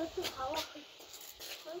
我去跑啊嗯